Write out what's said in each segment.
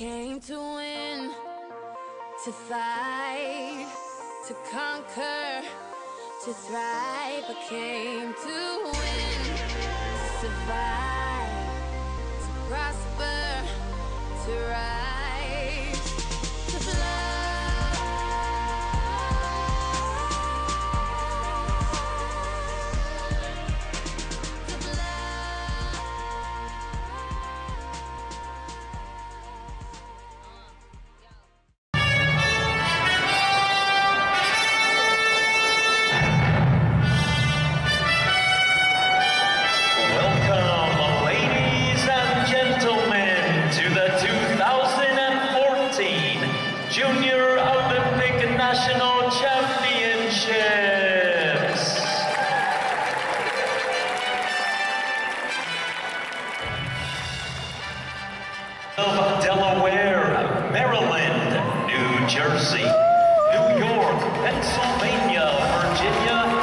came to win, to fight, to conquer, to thrive. I came to win, to survive, to prosper, to rise, Jersey, New York, Pennsylvania, Virginia,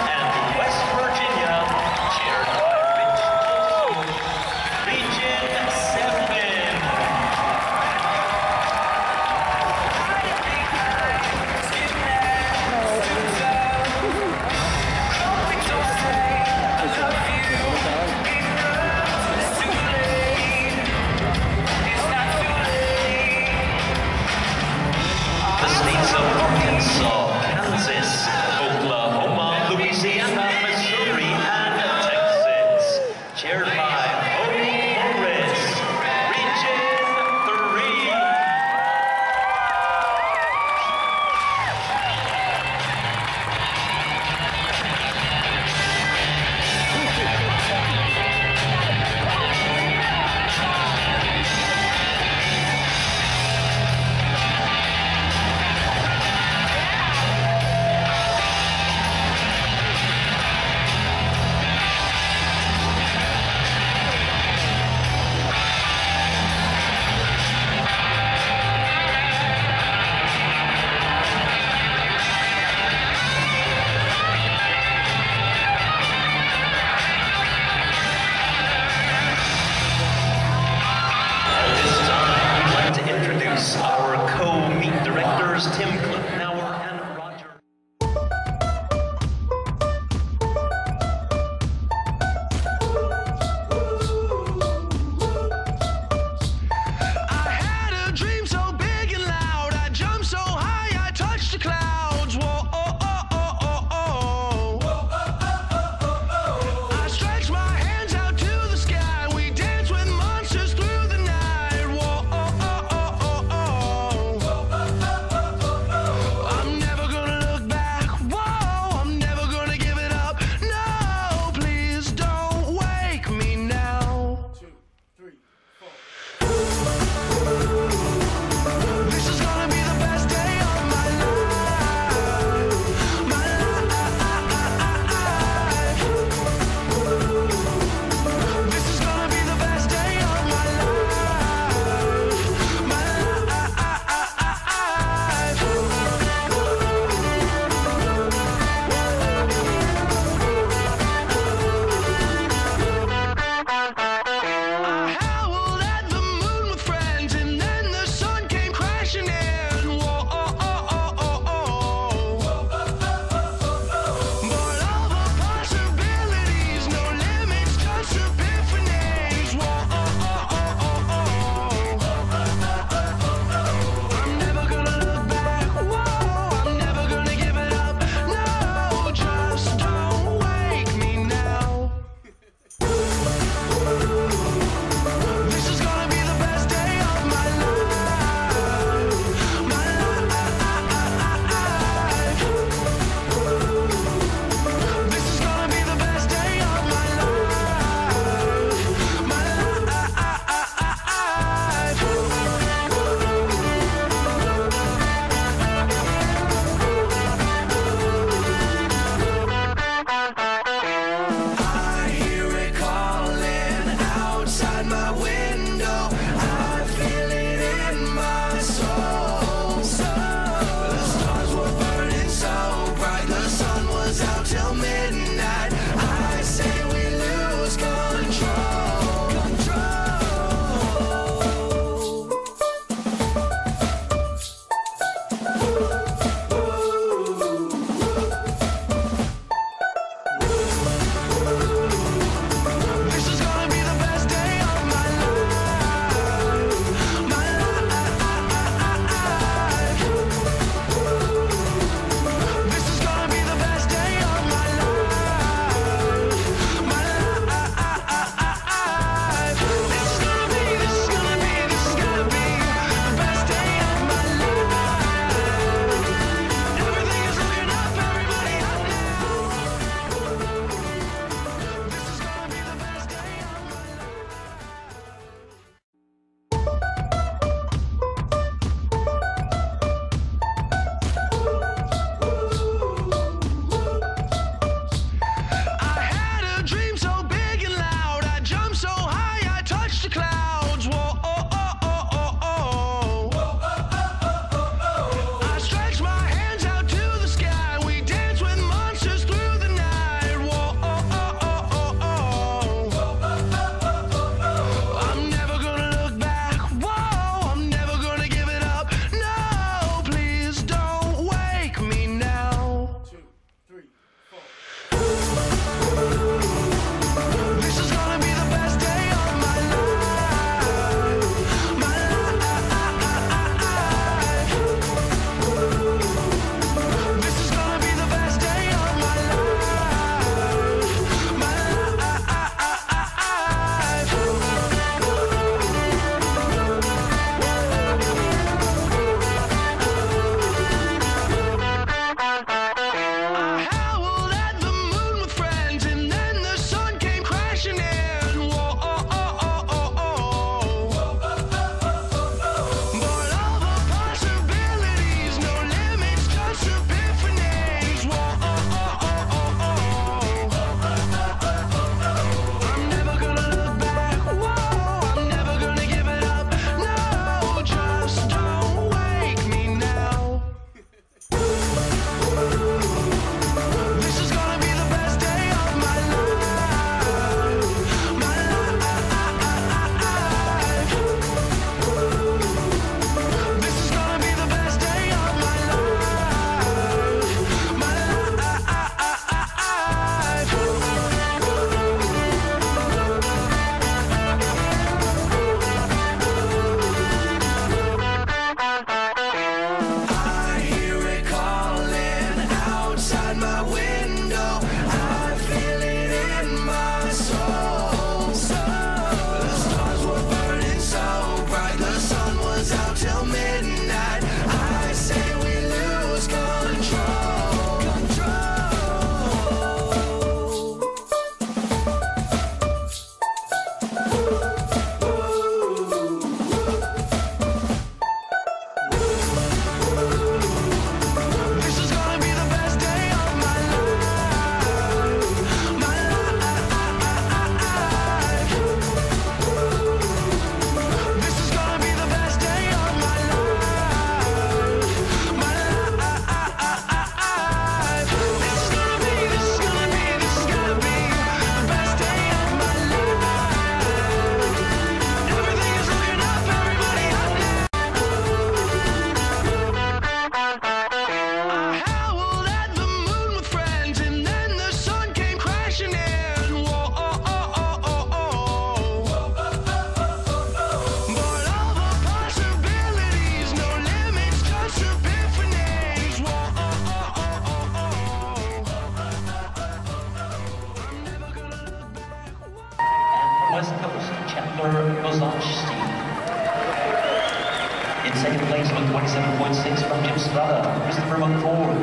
second place with 27.6 from Jim Strada, Christopher McFord.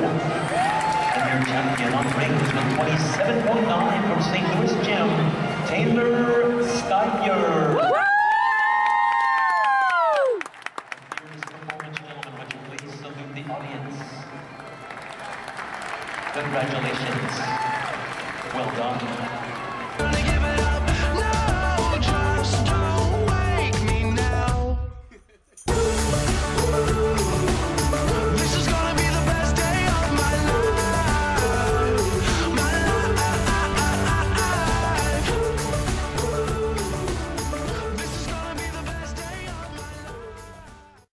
And your champion on rings with 27.9